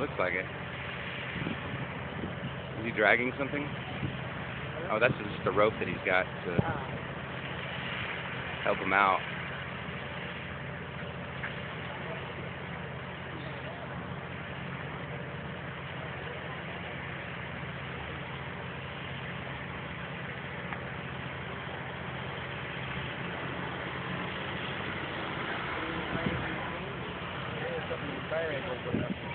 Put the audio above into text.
Looks like it. Is he dragging something? Oh, that's just the rope that he's got to help him out. triangle, but